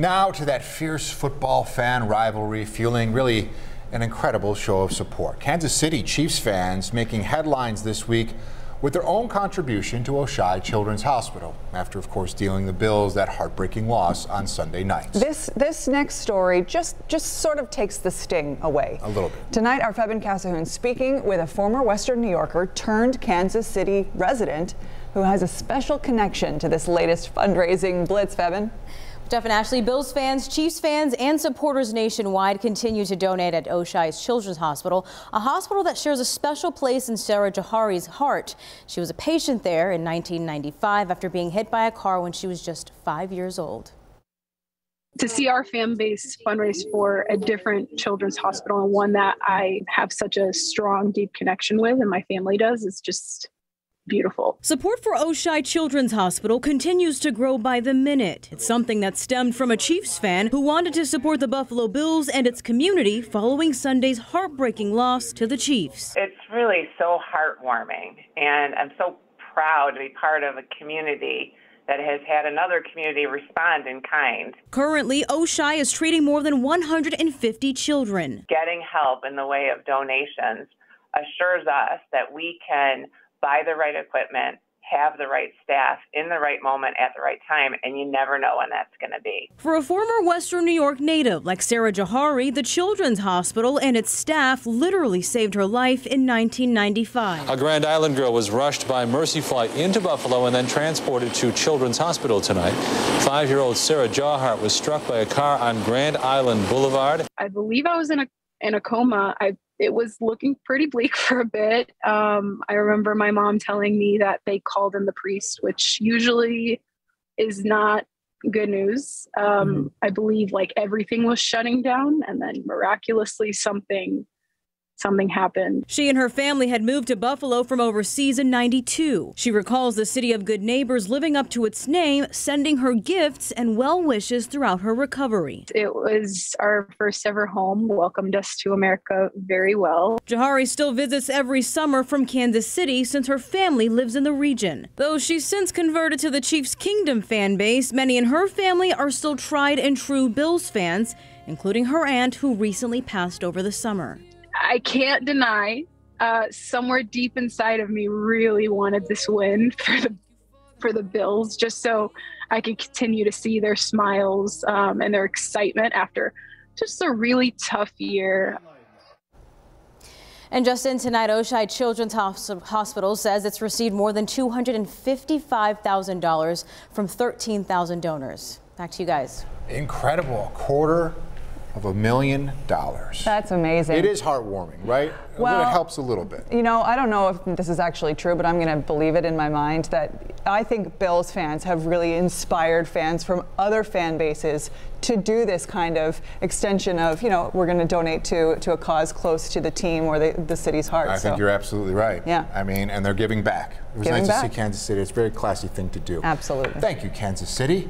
Now to that fierce football fan rivalry fueling really an incredible show of support. Kansas City Chiefs fans making headlines this week with their own contribution to Oishei Children's Hospital after, of course, dealing the Bills that heartbreaking loss on Sunday night. This this next story just just sort of takes the sting away. A little bit. Tonight, our Febin Casahoon speaking with a former Western New Yorker turned Kansas City resident who has a special connection to this latest fundraising blitz, Febin. Jeff and Ashley, Bills fans, Chiefs fans, and supporters nationwide continue to donate at Oishei's Children's Hospital, a hospital that shares a special place in Sara Jawhari's heart. She was a patient there in 1995 after being hit by a car when she was just five years old. To see our fan base fundraise for a different children's hospital and one that I have such a strong, deep connection with, and my family does, is just beautiful. Support for Oishei Children's Hospital continues to grow by the minute. It's something that stemmed from a Chiefs fan who wanted to support the Buffalo Bills and its community following Sunday's heartbreaking loss to the Chiefs. It's really so heartwarming, and I'm so proud to be part of a community that has had another community respond in kind. Currently, Oishei is treating more than 150 children. Getting help in the way of donations assures us that we can buy the right equipment, have the right staff in the right moment at the right time, and you never know when that's going to be. For a former Western New York native like Sara Jawhari, the Children's Hospital and its staff literally saved her life in 1995. A Grand Island girl was rushed by Mercy Flight into Buffalo and then transported to Children's Hospital tonight. Five-year-old Sara Jawhari was struck by a car on Grand Island Boulevard. I believe I was in a in a coma. I it was looking pretty bleak for a bit. Um, I remember my mom telling me that they called in the priest, which usually is not good news. Um, mm-hmm. I believe like everything was shutting down, and then miraculously something something happened. She and her family had moved to Buffalo from overseas in 92. She recalls the city of good neighbors living up to its name, sending her gifts and well wishes throughout her recovery. It was our first ever home, welcomed us to America very well. Jawhari still visits every summer from Kansas City since her family lives in the region. Though she's since converted to the Chiefs Kingdom fan base, many in her family are still tried and true Bills fans, including her aunt who recently passed over the summer. I can't deny uh, somewhere deep inside of me really wanted this win for the for the Bills, just so I could continue to see their smiles um, and their excitement after just a really tough year. And just in tonight, Oishei Children's Hospital says it's received more than $255,000 from 13,000 donors. Back to you guys. Incredible. A quarter of a million dollars. That's amazing. It is heartwarming, right? Well, it helps a little bit. You know, I don't know if this is actually true, but I'm going to believe it in my mind that I think Bills fans have really inspired fans from other fan bases to do this kind of extension of, you know, we're going to donate to to a cause close to the team or the, the city's heart. I so. think you're absolutely right. Yeah. I mean, and they're giving back. It was giving nice back. to see Kansas City. It's a very classy thing to do. Absolutely. Thank you, Kansas City.